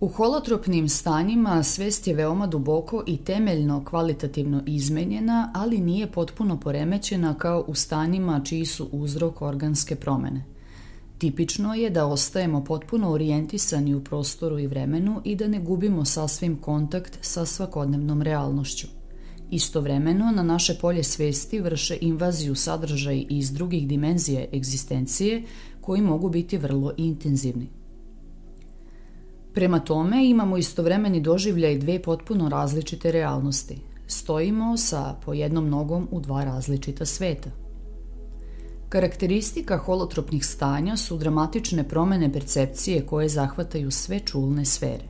U holotropnim stanjima svest je veoma duboko i temeljno kvalitativno izmenjena, ali nije potpuno poremećena kao u stanjima čiji su uzrok organske promene. Tipično je da ostajemo potpuno orijentisani u prostoru i vremenu i da ne gubimo sasvim kontakt sa svakodnevnom realnošću. Istovremeno na naše polje svesti vrše invaziju sadržaj iz drugih dimenzija egzistencije koji mogu biti vrlo intenzivni. Prema tome imamo istovremeni doživljaj dve potpuno različite realnosti. Stojimo sa po jednom nogom u dva različita sveta. Karakteristika holotropnih stanja su dramatične promene percepcije koje zahvataju sve čulne sfere.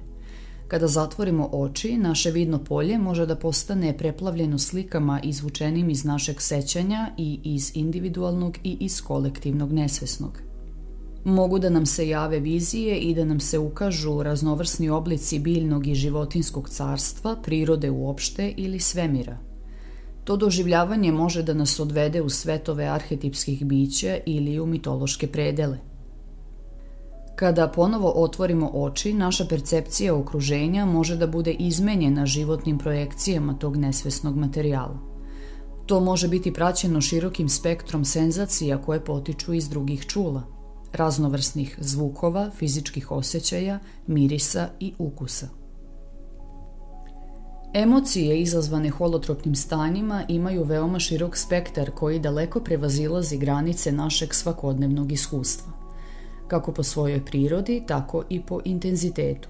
Kada zatvorimo oči, naše vidno polje može da postane preplavljeno slikama izvučenim iz našeg sećanja i iz individualnog i iz kolektivnog nesvesnog. Mogu da nam se jave vizije i da nam se ukažu raznovrsni oblici biljnog i životinskog carstva, prirode uopšte ili svemira. To doživljavanje može da nas odvede u svetove arhetipskih bića ili u mitološke predele. Kada ponovo otvorimo oči, naša percepcija okruženja može da bude izmenjena životnim projekcijama tog nesvesnog materijala. To može biti praćeno širokim spektrom senzacija koje potiču iz drugih čula – raznovrsnih zvukova, fizičkih osjećaja, mirisa i ukusa. Emocije izazvane holotropnim stanjima imaju veoma širok spektar koji daleko prevazilazi granice našeg svakodnevnog iskustva, kako po svojoj prirodi, tako i po intenzitetu.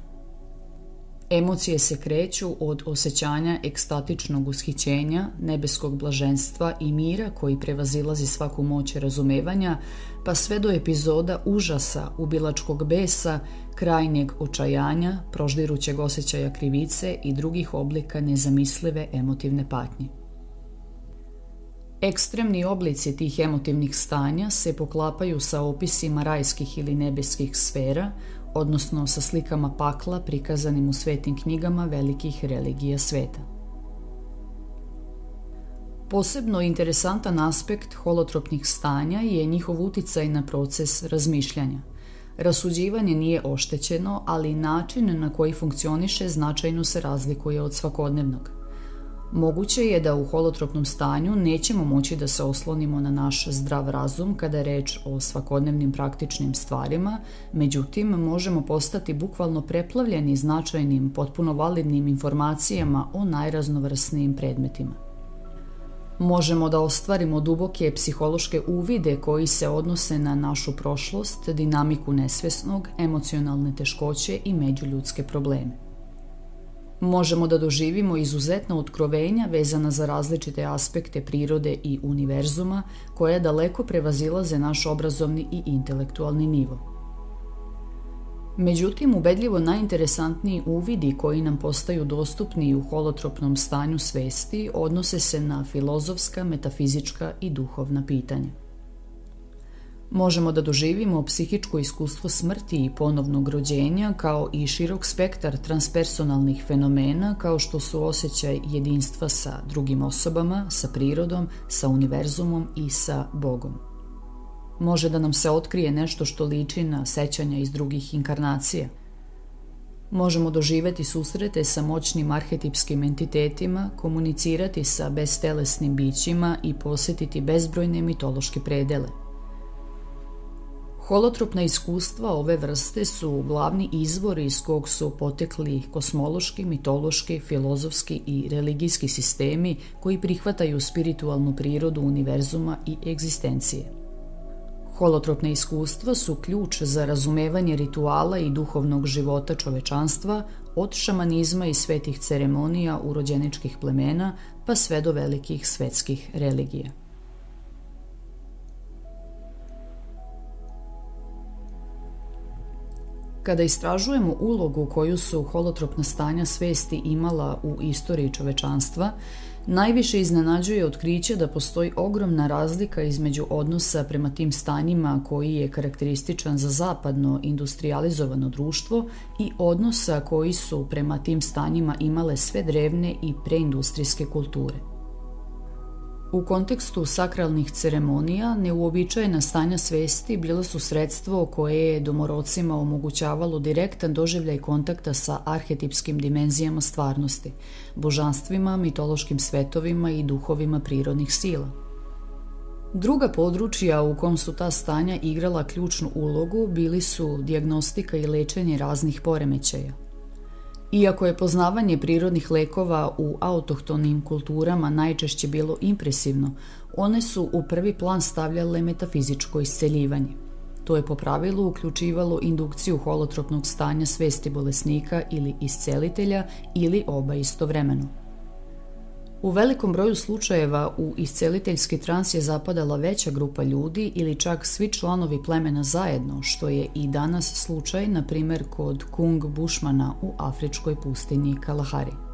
Emocije se kreću od osjećanja ekstatičnog ushićenja, nebeskog blaženstva i mira koji prevazilazi svaku moć razumevanja, pa sve do epizoda užasa, ubilačkog besa, krajnjeg očajanja, proždirućeg osjećaja krivice i drugih oblika nezamislive emotivne patnje. Ekstremni oblici tih emotivnih stanja se poklapaju sa opisima rajskih ili nebeskih sfera, odnosno sa slikama pakla prikazanim u svetim knjigama velikih religija sveta. Posebno interesantan aspekt holotropnih stanja je njihov uticaj na proces razmišljanja. Rasuđivanje nije oštećeno, ali način na koji funkcioniše značajno se razlikuje od svakodnevnog. Moguće je da u holotropnom stanju nećemo moći da se oslonimo na naš zdrav razum kada je reč o svakodnevnim praktičnim stvarima, međutim možemo postati bukvalno preplavljeni značajnim, potpuno validnim informacijama o najraznovrsnijim predmetima. Možemo da ostvarimo duboke psihološke uvide koji se odnose na našu prošlost, dinamiku nesvesnog, emocionalne teškoće i međuljudske probleme možemo da doživimo izuzetna otkrovenja vezana za različite aspekte prirode i univerzuma koje daleko prevazilaze naš obrazovni i intelektualni nivo. Međutim, ubedljivo najinteresantniji uvidi koji nam postaju dostupni u holotropnom stanju svesti odnose se na filozofska, metafizička i duhovna pitanja. Možemo da doživimo psihičko iskustvo smrti i ponovnog rođenja kao i širok spektar transpersonalnih fenomena kao što su osjećaj jedinstva sa drugim osobama, sa prirodom, sa univerzumom i sa Bogom. Može da nam se otkrije nešto što liči na sećanja iz drugih inkarnacija. Možemo doživeti susrete sa moćnim arhetipskim entitetima, komunicirati sa bestelesnim bićima i posetiti bezbrojne mitološke predele – Holotropna iskustva ove vrste su glavni izvor iz kog su potekli kosmološki, mitološki, filozofski i religijski sistemi koji prihvataju spiritualnu prirodu univerzuma i egzistencije. Holotropna iskustva su ključ za razumevanje rituala i duhovnog života čovečanstva od šamanizma i svetih ceremonija urođeničkih plemena pa sve do velikih svetskih religija. Kada istražujemo ulogu koju su holotropna stanja svesti imala u istoriji čovečanstva, najviše iznenađuje otkriće da postoji ogromna razlika između odnosa prema tim stanjima koji je karakterističan za zapadno industrializovano društvo i odnosa koji su prema tim stanjima imale sve drevne i preindustrijske kulture. U kontekstu sakralnih ceremonija, neuobičajena stanja svesti bila su sredstvo koje je domorocima omogućavalo direktan doživljaj kontakta sa arhetipskim dimenzijama stvarnosti, božanstvima, mitološkim svetovima i duhovima prirodnih sila. Druga područja u kom su ta stanja igrala ključnu ulogu bili su dijagnostika i lečenje raznih poremećaja – iako je poznavanje prirodnih lekova u autohtonim kulturama najčešće bilo impresivno, one su u prvi plan stavljale metafizičko isceljivanje. To je po pravilu uključivalo indukciju holotropnog stanja svesti bolesnika ili iscelitelja ili oba istovremeno. U velikom broju slučajeva u isceliteljski trans je zapadala veća grupa ljudi ili čak svi članovi plemena zajedno, što je i danas slučaj, na primer, kod Kung Bushmana u afričkoj pustinji Kalahari.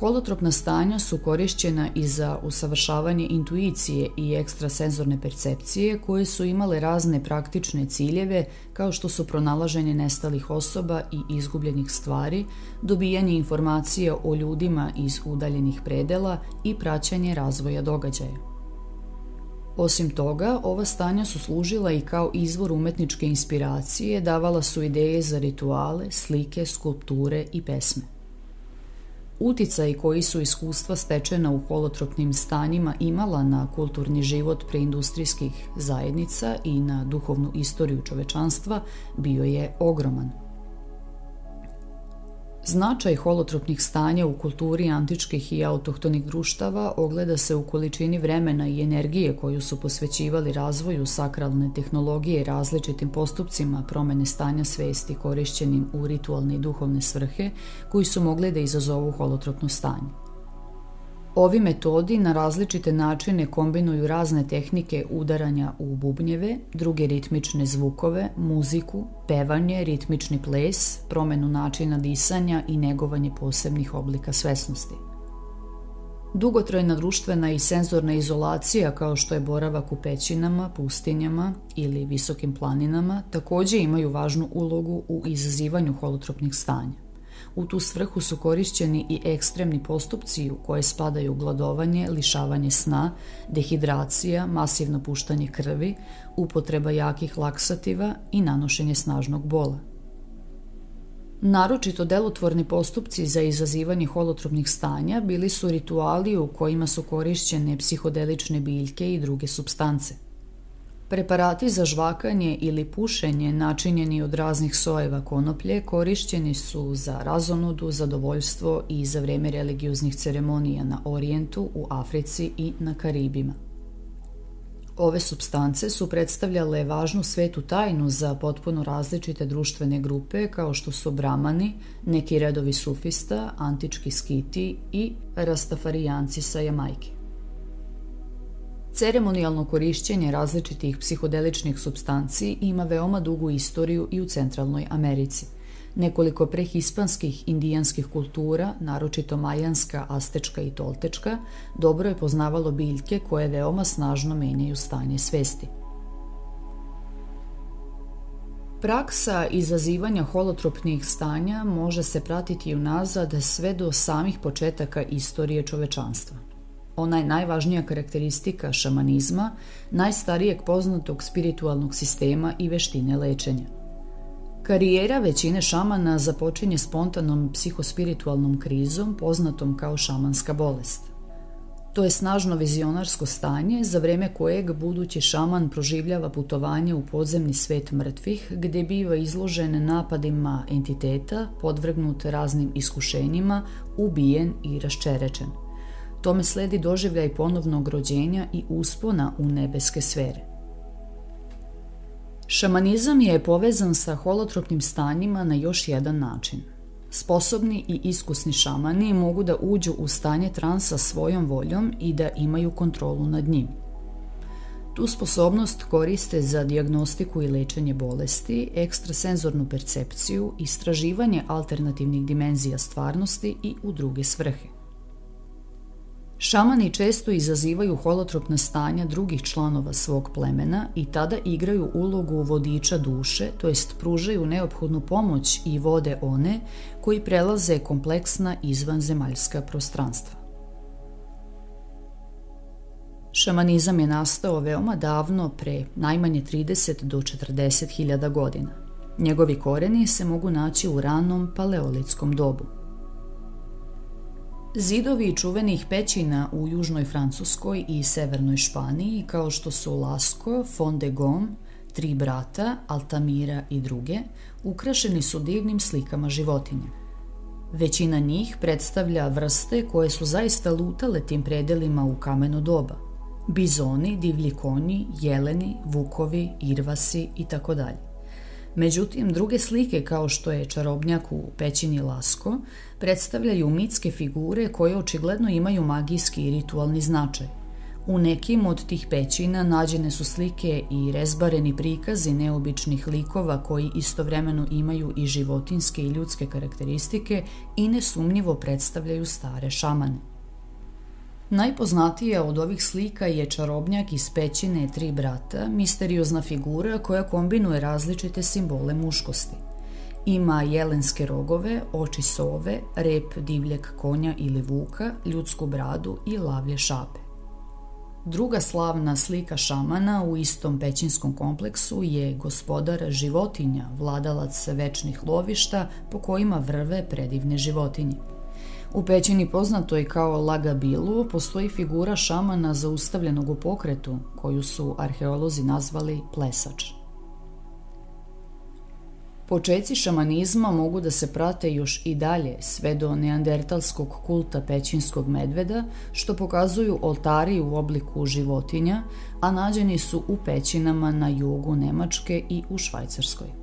Holotropna stanja su korišćena i za usavršavanje intuicije i ekstrasenzorne percepcije koje su imale razne praktične ciljeve kao što su pronalaženje nestalih osoba i izgubljenih stvari, dobijanje informacija o ljudima iz udaljenih predela i praćanje razvoja događaja. Osim toga, ova stanja su služila i kao izvor umetničke inspiracije, davala su ideje za rituale, slike, skulpture i pesme. Uticaj koji su iskustva stečena u holotropnim stanjima imala na kulturni život preindustrijskih zajednica i na duhovnu istoriju čovečanstva bio je ogroman. Značaj holotropnih stanja u kulturi antičkih i autohtonih društava ogleda se u količini vremena i energije koju su posvećivali razvoju sakralne tehnologije različitim postupcima promene stanja svesti korišćenim u ritualne i duhovne svrhe koji su mogli da izazovu holotropno stanje. Ovi metodi na različite načine kombinuju razne tehnike udaranja u bubnjeve, druge ritmične zvukove, muziku, pevanje, ritmični ples, promenu načina disanja i negovanje posebnih oblika svesnosti. Dugotrajna društvena i senzorna izolacija kao što je boravak u pećinama, pustinjama ili visokim planinama takođe imaju važnu ulogu u izazivanju holotropnih stanja. U tu svrhu su korišćeni i ekstremni postupci u koje spadaju gladovanje, lišavanje sna, dehidracija, masivno puštanje krvi, upotreba jakih laksativa i nanošenje snažnog bola. Naročito delotvorni postupci za izazivanje holotropnih stanja bili su rituali u kojima su korišćene psihodelične biljke i druge substance – Preparati za žvakanje ili pušenje načinjeni od raznih sojeva konoplje korišćeni su za razonudu, zadovoljstvo i za vreme religioznih ceremonija na Orijentu, u Africi i na Karibima. Ove substance su predstavljale važnu svetu tajnu za potpuno različite društvene grupe kao što su bramani, neki redovi sufista, antički skiti i rastafarijanci sa Jamajke. Ceremonijalno korišćenje različitih psihodeličnih substanci ima veoma dugu istoriju i u Centralnoj Americi. Nekoliko prehispanskih indijanskih kultura, naročito majanska, astečka i toltečka, dobro je poznavalo biljke koje veoma snažno menjaju stanje svesti. Praksa izazivanja holotropnih stanja može se pratiti unazad sve do samih početaka istorije čovečanstva. Ona je najvažnija karakteristika šamanizma, najstarijeg poznatog spiritualnog sistema i veštine lečenja. Karijera većine šamana započinje spontanom psihospiritualnom krizom poznatom kao šamanska bolest. To je snažno vizionarsko stanje za vreme kojeg budući šaman proživljava putovanje u podzemni svet mrtvih gde biva izložen napadima entiteta, podvrgnut raznim iskušenjima, ubijen i raščerečen – Tome sledi doživljaj ponovnog rođenja i uspona u nebeske sfere. Šamanizam je povezan sa holotropnim stanjima na još jedan način. Sposobni i iskusni šamani mogu da uđu u stanje transa svojom voljom i da imaju kontrolu nad njim. Tu sposobnost koriste za diagnostiku i lečenje bolesti, ekstrasenzornu percepciju, istraživanje alternativnih dimenzija stvarnosti i u druge svrhe. Šamani često izazivaju holotropna stanja drugih članova svog plemena i tada igraju ulogu vodiča duše, to jest pružaju neophodnu pomoć i vode one koji prelaze kompleksna izvanzemaljska prostranstva. Šamanizam je nastao veoma davno, pre najmanje 30 do 40 hiljada godina. Njegovi koreni se mogu naći u ranom paleolitskom dobu. Zidovi čuvenih pećina u južnoj Francuskoj i severnoj Španiji, kao što su Lasco, Fondegom, Tri brata, Altamira i druge, ukrašeni su divnim slikama životinja. Većina njih predstavlja vrste koje su zaista lutale tim predelima u kameno doba. Bizoni, divlji konji, jeleni, vukovi, irvasi i tako dalje. Međutim, druge slike kao što je čarobnjak u pećini Lasko predstavljaju mitske figure koje očigledno imaju magijski i ritualni značaj. U nekim od tih pećina nađene su slike i rezbareni prikazi neobičnih likova koji istovremeno imaju i životinske i ljudske karakteristike i nesumnjivo predstavljaju stare šamane. Najpoznatija od ovih slika je čarobnjak iz pećine Tri brata, misteriozna figura koja kombinuje različite simbole muškosti. Ima jelenske rogove, oči sove, rep divljeg konja ili vuka, ljudsku bradu i lavlje šape. Druga slavna slika šamana u istom pećinskom kompleksu je gospodar životinja, vladalac večnih lovišta po kojima vrve predivne životinje. U pećini poznatoj kao Lagabilu postoji figura šamana zaustavljenog u pokretu, koju su arheolozi nazvali plesač. Počeci šamanizma mogu da se prate još i dalje sve do neandertalskog kulta pećinskog medveda, što pokazuju oltari u obliku životinja, a nađeni su u pećinama na jugu Nemačke i u Švajcarskoj.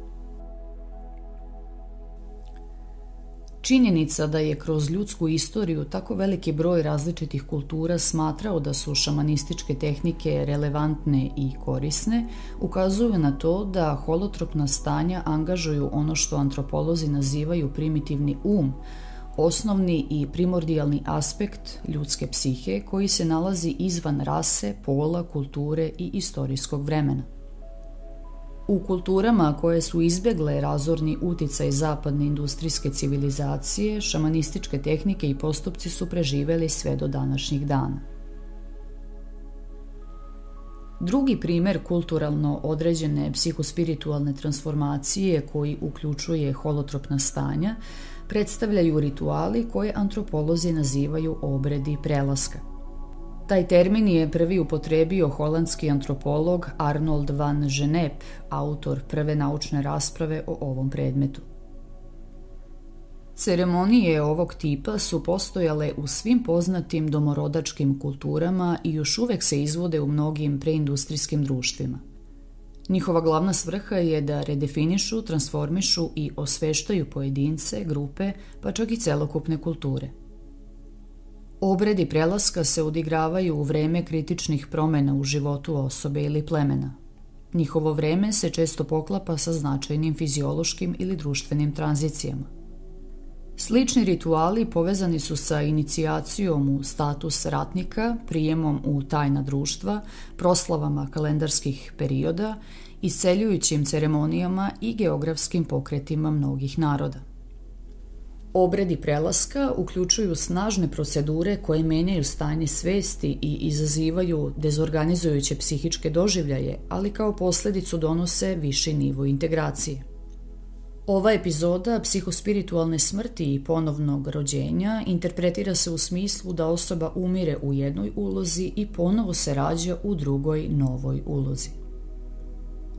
Činjenica da je kroz ljudsku istoriju tako veliki broj različitih kultura smatrao da su šamanističke tehnike relevantne i korisne, ukazuju na to da holotropna stanja angažuju ono što antropolozi nazivaju primitivni um, osnovni i primordijalni aspekt ljudske psihe koji se nalazi izvan rase, pola, kulture i istorijskog vremena. U kulturama koje su izbegle razorni uticaj zapadne industrijske civilizacije, šamanističke tehnike i postupci su preživeli sve do današnjih dana. Drugi primer kulturalno određene psihospiritualne transformacije koji uključuje holotropna stanja predstavljaju rituali koje antropolozi nazivaju obredi prelaska – Taj termin je prvi upotrebio holandski antropolog Arnold van Genep, autor prve naučne rasprave o ovom predmetu. Ceremonije ovog tipa su postojale u svim poznatim domorodačkim kulturama i još uvek se izvode u mnogim preindustrijskim društvima. Njihova glavna svrha je da redefinišu, transformišu i osveštaju pojedince, grupe, pa čak i celokupne kulture – Obredi prelaska se odigravaju u vreme kritičnih promena u životu osobe ili plemena. Njihovo vreme se često poklapa sa značajnim fiziološkim ili društvenim tranzicijama. Slični rituali povezani su sa inicijacijom u status ratnika, prijemom u tajna društva, proslavama kalendarskih perioda, isceljujućim ceremonijama i geografskim pokretima mnogih naroda. Obredi prelaska uključuju snažne procedure koje menjaju stanje svesti i izazivaju dezorganizujuće psihičke doživljaje, ali kao posledicu donose viši nivo integracije. Ova epizoda psihospiritualne smrti i ponovnog rođenja interpretira se u smislu da osoba umire u jednoj ulozi i ponovo se rađa u drugoj novoj ulozi.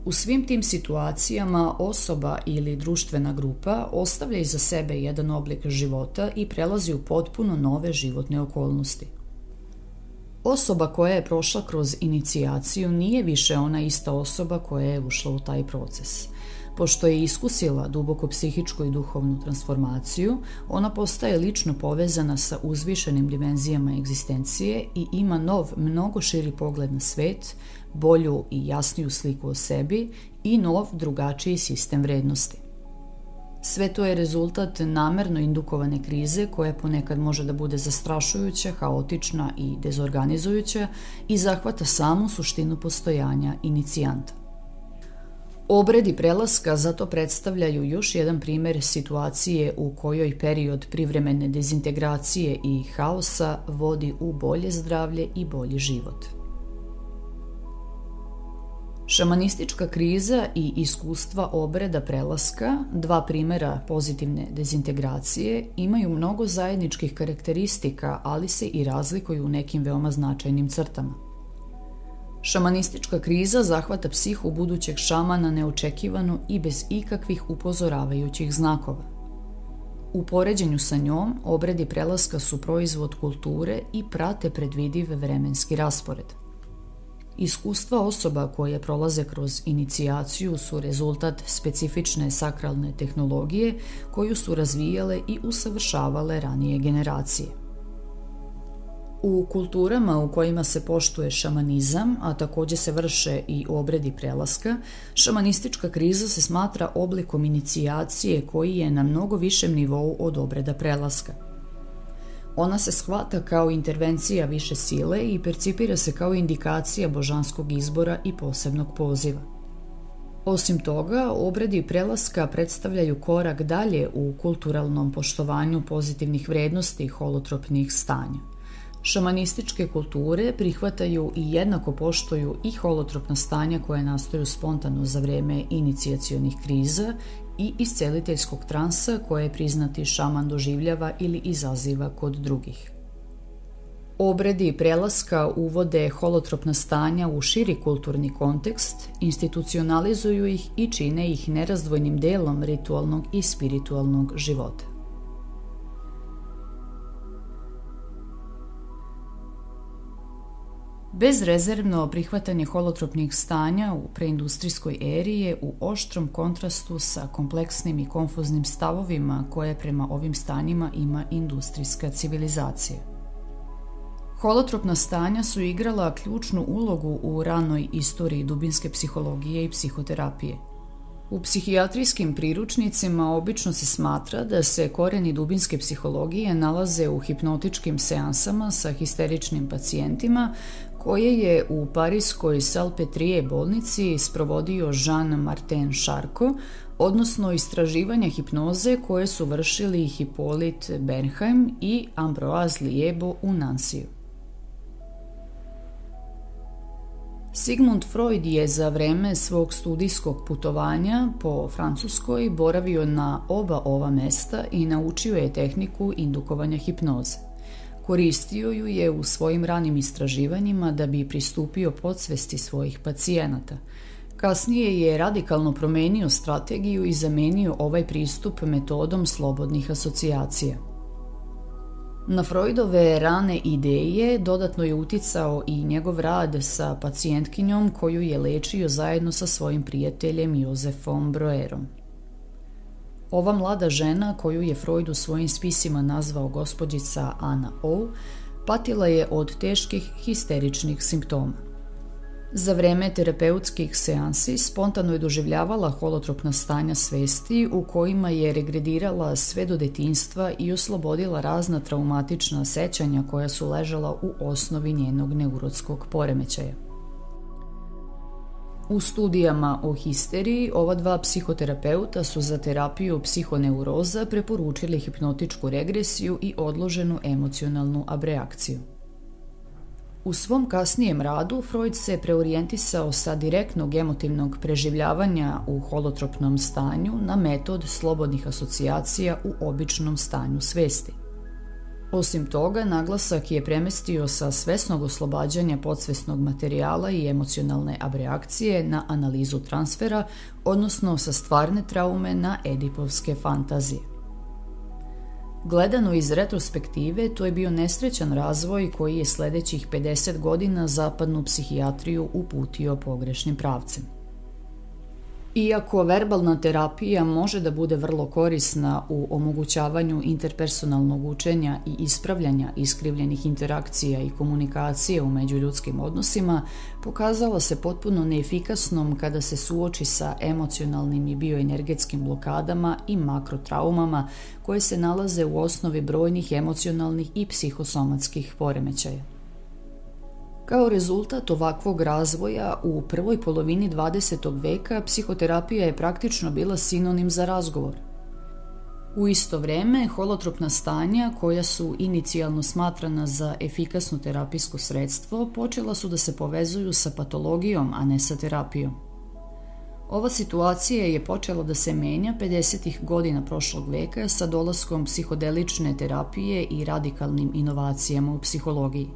U svim tim situacijama osoba ili društvena grupa ostavlja iza sebe jedan oblik života i prelazi u potpuno nove životne okolnosti. Osoba koja je prošla kroz inicijaciju nije više ona ista osoba koja je ušla u taj proces. Pošto je iskusila duboko psihičku i duhovnu transformaciju, ona postaje lično povezana sa uzvišenim dimenzijama egzistencije i ima nov, mnogo širi pogled na svet, bolju i jasniju sliku o sebi i nov, drugačiji sistem vrednosti. Sve to je rezultat namerno indukovane krize koja ponekad može da bude zastrašujuća, haotična i dezorganizujuća i zahvata samu suštinu postojanja inicijanta. Obredi prelaska zato predstavljaju još jedan primer situacije u kojoj period privremene dezintegracije i haosa vodi u bolje zdravlje i bolji život. Šamanistička kriza i iskustva obreda prelaska, dva primera pozitivne dezintegracije, imaju mnogo zajedničkih karakteristika, ali se i razlikuju u nekim veoma značajnim crtama. Šamanistička kriza zahvata psihu budućeg šamana neočekivano i bez ikakvih upozoravajućih znakova. U poređenju sa njom, obredi prelaska su proizvod kulture i prate predvidiv vremenski raspored – Iskustva osoba koje prolaze kroz inicijaciju su rezultat specifične sakralne tehnologije koju su razvijale i usavršavale ranije generacije. U kulturama u kojima se poštuje šamanizam, a takođe se vrše i obredi prelaska, šamanistička kriza se smatra oblikom inicijacije koji je na mnogo višem nivou od obreda prelaska – Ona se shvata kao intervencija više sile i percipira se kao indikacija božanskog izbora i posebnog poziva. Osim toga, obredi prelaska predstavljaju korak dalje u kulturalnom poštovanju pozitivnih vrednosti holotropnih stanja. Šamanističke kulture prihvataju i jednako poštuju i holotropna stanja koje nastaju spontano za vreme inicijacionih kriza i isceliteljskog transa koje priznati šaman doživljava ili izaziva kod drugih. Obredi prelaska uvode holotropna stanja u širi kulturni kontekst, institucionalizuju ih i čine ih nerazdvojnim delom ritualnog i spiritualnog života. Bezrezervno prihvatanje holotropnih stanja u preindustrijskoj eri je u oštrom kontrastu sa kompleksnim i konfuznim stavovima koje prema ovim stanjima ima industrijska civilizacija. Holotropna stanja su igrala ključnu ulogu u ranoj istoriji dubinske psihologije i psihoterapije – U psihijatrijskim priručnicima obično se smatra da se koreni dubinske psihologije nalaze u hipnotičkim seansama sa histeričnim pacijentima koje je u parijskoj Salpetrije bolnici sprovodio Jean-Martin Charcot, odnosno istraživanja hipnoze koje su vršili Hipolit Bernheim i Ambroise Liebo u Nansiju. Sigmund Freud je za vreme svog studijskog putovanja po Francuskoj boravio na oba ova mesta i naučio je tehniku indukovanja hipnoze. Koristio ju je u svojim ranim istraživanjima da bi pristupio podsvesti svojih pacijenata. Kasnije je radikalno promenio strategiju i zamenio ovaj pristup metodom slobodnih asocijacija. Na Freudove rane ideje dodatno je uticao i njegov rad sa pacijentkinjom koju je lečio zajedno sa svojim prijateljem Josefom Broerom. Ova mlada žena, koju je Freud u svojim spisima nazvao gospođica Ana O, patila je od teških histeričnih simptoma. Za vreme terapeutskih seansi spontano je doživljavala holotropna stanja svesti u kojima je regredirala sve do detinstva i oslobodila razna traumatična sećanja koja su ležala u osnovi njenog neurotskog poremećaja. U studijama o histeriji ova dva psihoterapeuta su za terapiju psihoneuroza preporučili hipnotičku regresiju i odloženu emocionalnu abreakciju. U svom kasnijem radu Freud se preorijentisao sa direktnog emotivnog preživljavanja u holotropnom stanju na metod slobodnih asocijacija u običnom stanju svesti – Osim toga, naglasak je premestio sa svesnog oslobađanja podsvesnog materijala i emocionalne abreakcije na analizu transfera, odnosno sa stvarne traume na edipovske fantazije. Gledano iz retrospektive, to je bio nesrećan razvoj koji je sledećih 50 godina zapadnu psihijatriju uputio pogrešnim pravcem. Iako verbalna terapija može da bude vrlo korisna u omogućavanju interpersonalnog učenja i ispravljanja iskrivljenih interakcija i komunikacije u međuljudskim odnosima, pokazala se potpuno neefikasnom kada se suoči sa emocionalnim i bioenergetskim blokadama i makrotraumama koje se nalaze u osnovi brojnih emocionalnih i psihosomatskih poremećaja. Kao rezultat ovakvog razvoja u prvoj polovini 20. veka psihoterapija je praktično bila sinonim za razgovor. U isto vreme, holotropna stanja, koja su inicijalno smatrana za efikasno terapijsko sredstvo, počela su da se povezuju sa patologijom, a ne sa terapijom. Ova situacija je počela da se menja 50. godina prošlog veka sa dolaskom psihodelične terapije i radikalnim inovacijama u psihologiji.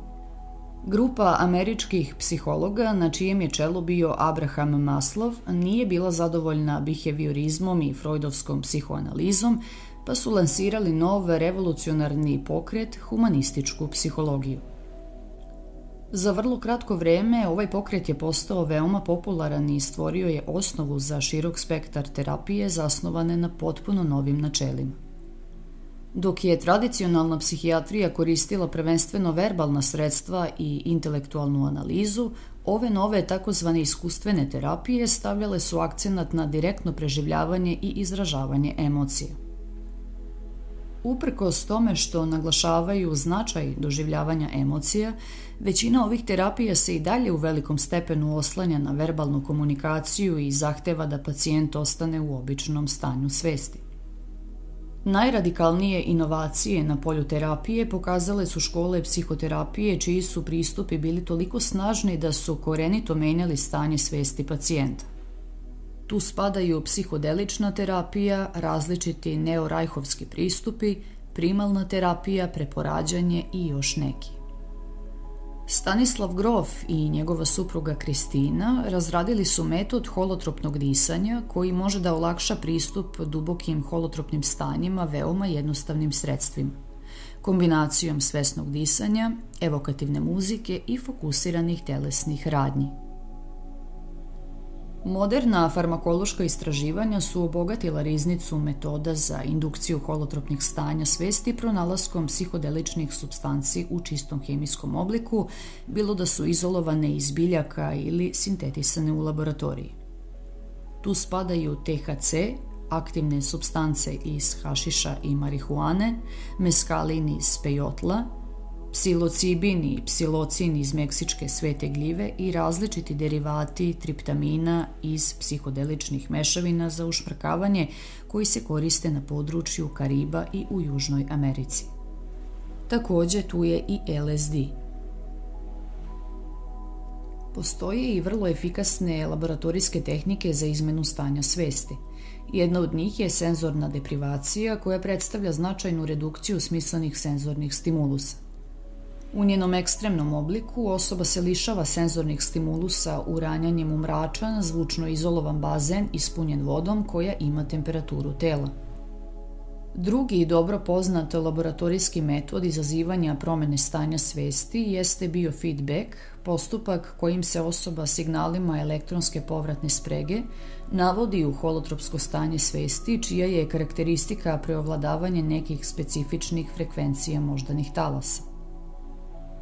Grupa američkih psihologa, na čijem je čelu bio Abraham Maslov, nije bila zadovoljna behaviorizmom i freudovskom psihoanalizom, pa su lansirali nov revolucionarni pokret humanističku psihologiju. Za vrlo kratko vreme ovaj pokret je postao veoma popularan i stvorio je osnovu za širok spektar terapije zasnovane na potpuno novim načelima. Dok je tradicionalna psihijatrija koristila prvenstveno verbalna sredstva i intelektualnu analizu, ove nove takozvane iskustvene terapije stavljale su akcenat na direktno preživljavanje i izražavanje emocija. Uprkos tome što naglašavaju značaj doživljavanja emocija, većina ovih terapija se i dalje u velikom stepenu oslanja na verbalnu komunikaciju i zahteva da pacijent ostane u običnom stanju svesti. Najradikalnije inovacije na polju terapije pokazale su škole psihoterapije čiji su pristupi bili toliko snažni da su korenito menjali stanje svesti pacijenta. Tu spadaju psihodelična terapija, različiti neorajhovski pristupi, primalna terapija, preporađanje i još neki. Stanislav Grof i njegova supruga Kristina razradili su metod holotropnog disanja koji može da olakša pristup dubokim holotropnim stanjima veoma jednostavnim sredstvima. Kombinacijom svesnog disanja, evokativne muzike i fokusiranih telesnih radnji. Moderna farmakološka istraživanja su obogatila riznicu metoda za indukciju holotropnih stanja svesti pronalaskom psihodeličnih substanci u čistom hemijskom obliku, bilo da su izolovane iz biljaka ili sintetisane u laboratoriji. Tu spadaju THC, aktivne substance iz hašiša i marihuane, meskalin iz pejotla, psilocibin i psilocin iz meksičke svete gljive i različiti derivati triptamina iz psihodeličnih mešavina za ušprkavanje koji se koriste na području Kariba i u Južnoj Americi. Takođe tu je i LSD. Postoje i vrlo efikasne laboratorijske tehnike za izmenu stanja svesti. Jedna od njih je senzorna deprivacija koja predstavlja značajnu redukciju smislenih senzornih stimulusa. U njenom ekstremnom obliku osoba se lišava senzornih stimulusa uranjanjem u mračan, zvučno izolovan bazen ispunjen vodom koja ima temperaturu tela. Drugi i dobro poznat laboratorijski metod izazivanja promene stanja svesti jeste biofeedback, postupak kojim se osoba signalima elektronske povratne sprege navodi u holotropsko stanje svesti, čija je karakteristika preovladavanje nekih specifičnih frekvencija moždanih talasa.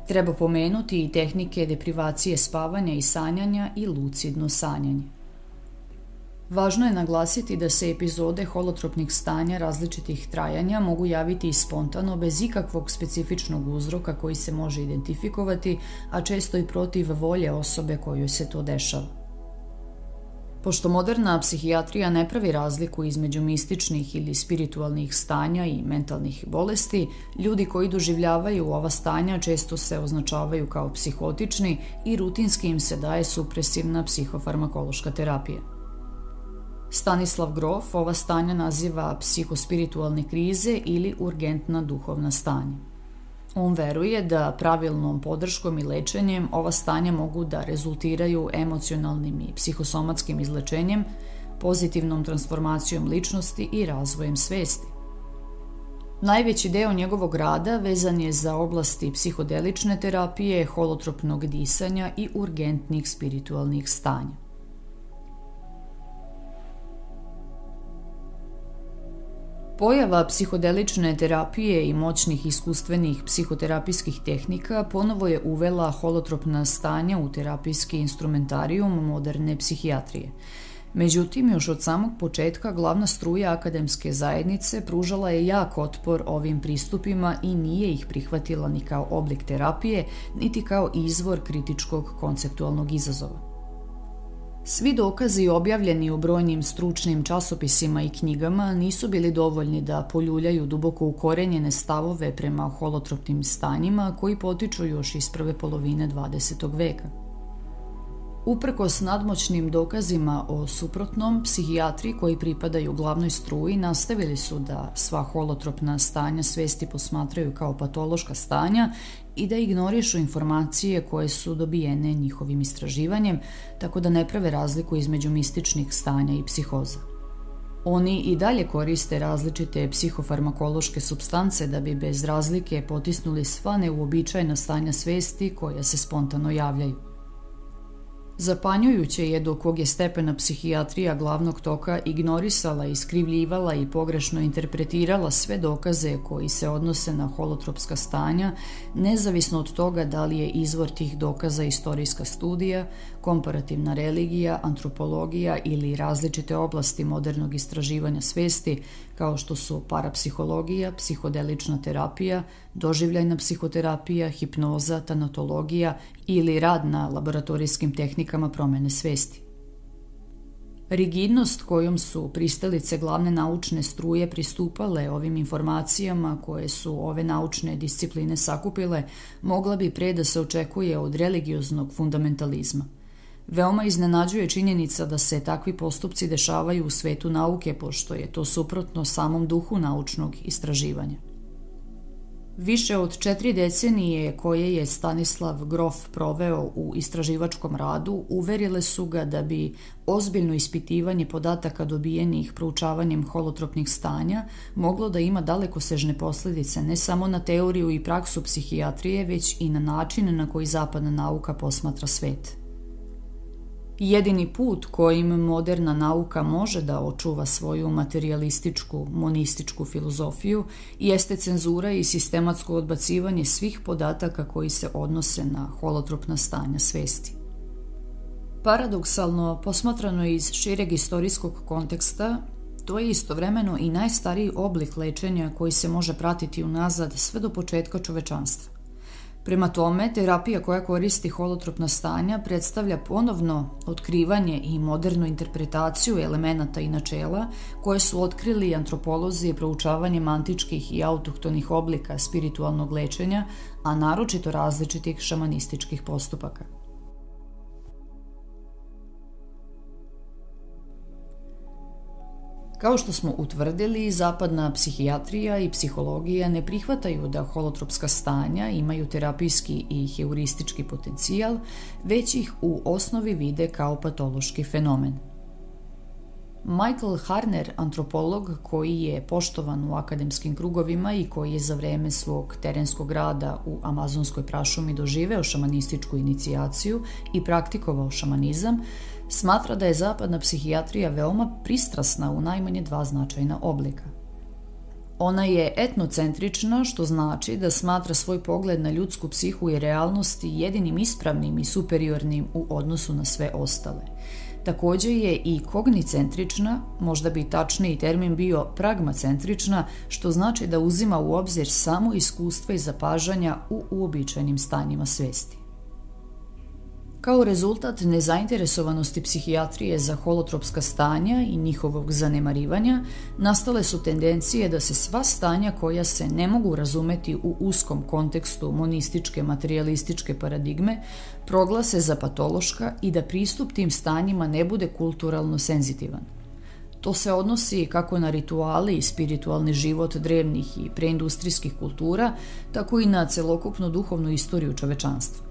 Treba pomenuti i tehnike deprivacije spavanja i sanjanja i lucidno sanjanje. Važno je naglasiti da se epizode holotropnih stanja različitih trajanja mogu javiti i spontano bez ikakvog specifičnog uzroka koji se može identifikovati, a često i protiv volje osobe kojoj se to dešava. Pošto moderna psihijatrija ne pravi razliku između mističnih ili spiritualnih stanja i mentalnih bolesti, ljudi koji doživljavaju ova stanja često se označavaju kao psihotični i rutinski im se daje supresivna psihofarmakološka terapija. Stanislav Grof ova stanja naziva psihospiritualne krize ili urgentna duhovna stanja. On veruje da pravilnom podrškom i lečenjem ova stanja mogu da rezultiraju emocionalnim i psihosomatskim izlečenjem, pozitivnom transformacijom ličnosti i razvojem svesti. Najveći deo njegovog rada vezan je za oblasti psihodelične terapije, holotropnog disanja i urgentnih spiritualnih stanja. Pojava psihodelične terapije i moćnih iskustvenih psihoterapijskih tehnika ponovo je uvela holotropna stanja u terapijski instrumentarijum moderne psihijatrije. Međutim, još od samog početka glavna struja akademske zajednice pružala je jak otpor ovim pristupima i nije ih prihvatila ni kao oblik terapije, niti kao izvor kritičkog konceptualnog izazova. Svi dokazi objavljeni u brojnim stručnim časopisima i knjigama nisu bili dovoljni da poljuljaju duboko ukorenjene stavove prema holotropnim stanjima koji potiču još iz prve polovine 20. veka. Uprkos nadmoćnim dokazima o suprotnom, psihijatri koji pripadaju glavnoj struji nastavili su da sva holotropna stanja svesti posmatraju kao patološka stanja i da ignorišu informacije koje su dobijene njihovim istraživanjem, tako da ne prave razliku između mističnih stanja i psihoza. Oni i dalje koriste različite psihofarmakološke substance da bi bez razlike potisnuli sva neuobičajena stanja svesti koja se spontano javljaju. Zapanjujuće je do kog je stepena psihijatrija glavnog toka ignorisala, iskrivljivala i pogrešno interpretirala sve dokaze koji se odnose na holotropska stanja, nezavisno od toga da li je izvor tih dokaza istorijska studija, komparativna religija, antropologija ili različite oblasti modernog istraživanja svesti, kao što su parapsihologija, psihodelična terapija, doživljajna psihoterapija, hipnoza, tanatologija ili rad na laboratorijskim tehnikama promene svesti. Rigidnost kojom su pristalice glavne naučne struje pristupale ovim informacijama koje su ove naučne discipline sakupile, mogla bi pre da se očekuje od religioznog fundamentalizma – Veoma iznenađuje činjenica da se takvi postupci dešavaju u svetu nauke, pošto je to suprotno samom duhu naučnog istraživanja. Više od četiri decenije koje je Stanislav Grof proveo u istraživačkom radu uverile su ga da bi ozbiljno ispitivanje podataka dobijenih proučavanjem holotropnih stanja moglo da ima dalekosežne posledice ne samo na teoriju i praksu psihijatrije, već i na način na koji zapadna nauka posmatra svet. Jedini put kojim moderna nauka može da očuva svoju materialističku, monističku filozofiju jeste cenzura i sistematsko odbacivanje svih podataka koji se odnose na holotropna stanja svesti. Paradoksalno, posmatrano iz šireg istorijskog konteksta, to je istovremeno i najstariji oblik lečenja koji se može pratiti unazad sve do početka čovečanstva. Prema tome, terapija koja koristi holotropna stanja predstavlja ponovno otkrivanje i modernu interpretaciju elemenata i načela koje su otkrili antropolozi proučavanjem antičkih i autohtonih oblika spiritualnog lečenja, a naročito različitih šamanističkih postupaka. Kao što smo utvrdili, zapadna psihijatrija i psihologija ne prihvataju da holotropska stanja imaju terapijski i heuristički potencijal, već ih u osnovi vide kao patološki fenomen – Michael Harner, antropolog koji je poštovan u akademskim krugovima i koji je za vreme svog terenskog rada u amazonskoj prašumi doživeo šamanističku inicijaciju i praktikovao šamanizam, smatra da je zapadna psihijatrija veoma pristrasna u najmanje dva značajna oblika. Ona je etnocentrična, što znači da smatra svoj pogled na ljudsku psihu i realnosti jedinim ispravnim i superiornim u odnosu na sve ostale – Takođe je i kognicentrična, možda bi tačniji termin bio pragmacentrična, što znači da uzima u obzir samo iskustva i zapažanja u uobičajenim stanjima svesti. Kao rezultat nezainteresovanosti psihijatrije za holotropska stanja i njihovog zanemarivanja, nastale su tendencije da se sva stanja koja se ne mogu razumeti u uskom kontekstu monističke materialističke paradigme proglase za patološka i da pristup tim stanjima ne bude kulturalno senzitivan. To se odnosi kako na rituale i spiritualni život drevnih i preindustrijskih kultura, tako i na celokupnu duhovnu istoriju čovečanstva.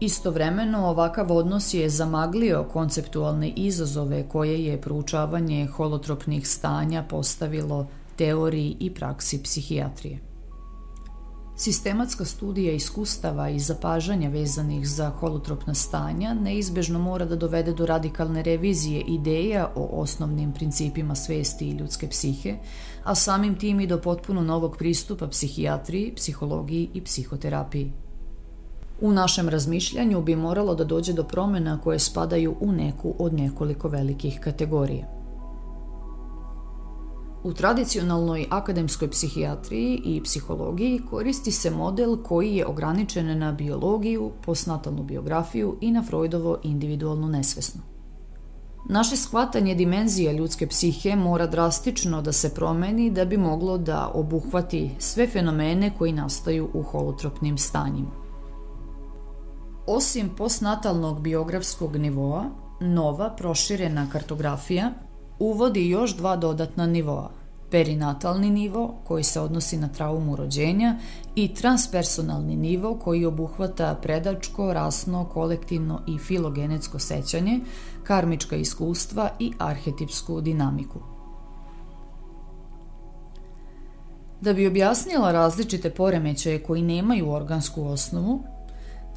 Istovremeno, ovakav odnos je zamaglio konceptualne izazove koje je proučavanje holotropnih stanja postavilo teoriji i praksi psihijatrije. Sistematska studija iskustava i zapažanja vezanih za holotropna stanja neizbežno mora da dovede do radikalne revizije ideja o osnovnim principima svesti i ljudske psihe, a samim tim i do potpuno novog pristupa psihijatriji, psihologiji i psihoterapiji. U našem razmišljanju bi moralo da dođe do promena koje spadaju u neku od nekoliko velikih kategorija. U tradicionalnoj akademskoj psihijatriji i psihologiji koristi se model koji je ograničen na biologiju, postnatalnu biografiju i na Freudovo individualno nesvesno. Naše shvatanje dimenzija ljudske psihe mora drastično da se promeni da bi moglo da obuhvati sve fenomene koji nastaju u holotropnim stanjima. Osim postnatalnog biografskog nivoa, nova proširena kartografija uvodi još dva dodatna nivoa. Perinatalni nivo, koji se odnosi na traumu rođenja, i transpersonalni nivo, koji obuhvata predačko, rasno, kolektivno i filogenetsko sećanje, karmička iskustva i arhetipsku dinamiku. Da bi objasnila različite poremećaje koji nemaju organsku osnovu,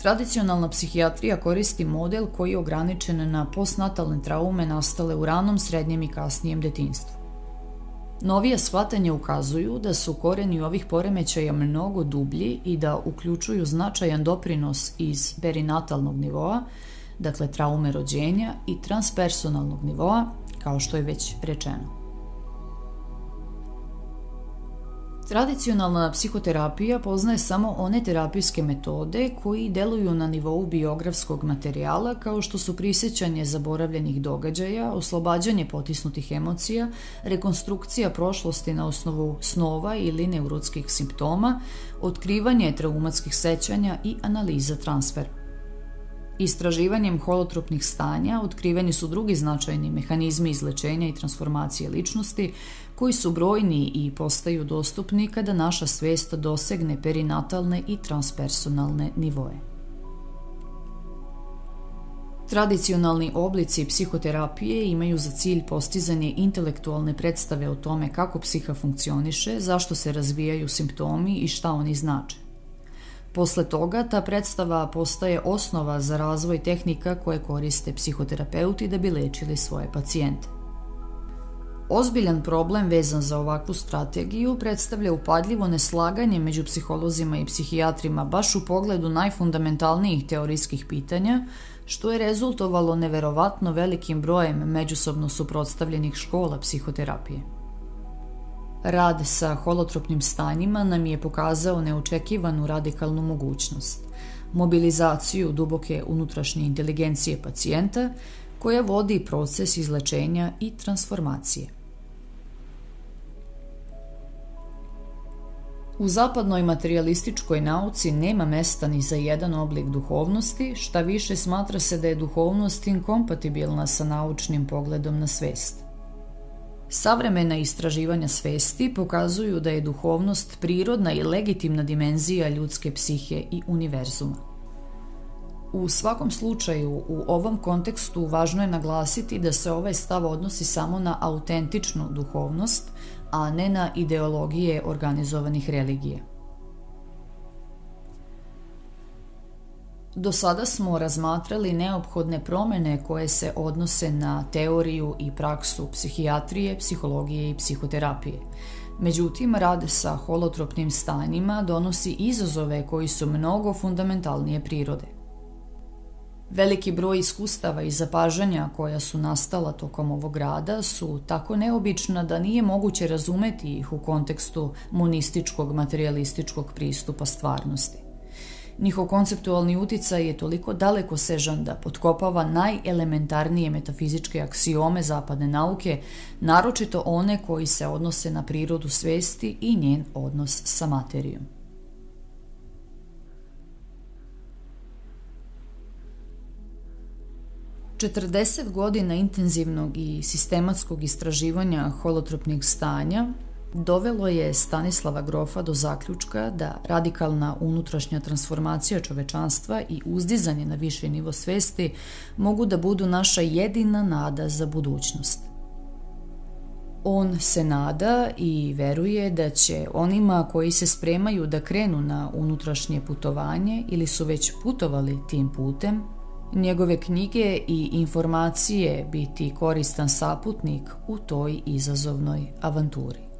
Tradicionalna psihijatrija koristi model koji je ograničen na postnatalne traume nastale u ranom, srednjem i kasnijem detinstvu. Novije shvatanje ukazuju da su koreni ovih poremećaja mnogo dublji i da uključuju značajan doprinos iz perinatalnog nivoa, dakle traume rođenja i transpersonalnog nivoa, kao što je već rečeno. Tradicionalna psihoterapija poznaje samo one terapijske metode koji deluju na nivou biografskog materijala kao što su prisjećanje zaboravljenih događaja, oslobađanje potisnutih emocija, rekonstrukcija prošlosti na osnovu snova ili neurotskih simptoma, otkrivanje traumatskih sećanja i analiza transfera. Istraživanjem holotropnih stanja otkriveni su drugi značajni mehanizmi izlečenja i transformacije ličnosti koji su brojni i postaju dostupni kada naša svest dosegne perinatalne i transpersonalne nivoje. Tradicionalni oblici psihoterapije imaju za cilj postizanje intelektualne predstave o tome kako psiha funkcioniše, zašto se razvijaju simptomi i šta oni znače. Posle toga ta predstava postaje osnova za razvoj tehnika koje koriste psihoterapeuti da bi lečili svoje pacijente. Ozbiljan problem vezan za ovakvu strategiju predstavlja upadljivo neslaganje među psiholozima i psihijatrima baš u pogledu najfundamentalnijih teorijskih pitanja, što je rezultovalo neverovatno velikim brojem međusobno suprotstavljenih škola psihoterapije. Rad sa holotropnim stanjima nam je pokazao neočekivanu radikalnu mogućnost, mobilizaciju duboke unutrašnje inteligencije pacijenta koja vodi proces izlečenja i transformacije. U zapadnoj materialističkoj nauci nema mesta ni za jedan oblik duhovnosti, šta više smatra se da je duhovnost inkompatibilna sa naučnim pogledom na svest. Savremena istraživanja svesti pokazuju da je duhovnost prirodna i legitimna dimenzija ljudske psihe i univerzuma. U svakom slučaju, u ovom kontekstu važno je naglasiti da se ovaj stav odnosi samo na autentičnu duhovnost, a ne na ideologije organizovanih religije. Do sada smo razmatrali neophodne promene koje se odnose na teoriju i praksu psihijatrije, psihologije i psihoterapije. Međutim, rad sa holotropnim stanjima donosi izazove koji su mnogo fundamentalnije prirode. Veliki broj iskustava i zapažanja koja su nastala tokom ovog rada su tako neobična da nije moguće razumeti ih u kontekstu monističkog materialističkog pristupa stvarnosti. Njihov konceptualni uticaj je toliko daleko sežan da potkopava najelementarnije metafizičke aksiome zapadne nauke, naročito one koji se odnose na prirodu svesti i njen odnos sa materijom. 40 godina intenzivnog i sistematskog istraživanja holotropnih stanja dovelo je Stanislava Grofa do zaključka da radikalna unutrašnja transformacija čovečanstva i uzdizanje na više nivo svesti mogu da budu naša jedina nada za budućnost. On se nada i veruje da će onima koji se spremaju da krenu na unutrašnje putovanje ili su već putovali tim putem njegove knjige i informacije biti koristan saputnik u toj izazovnoj avanturi.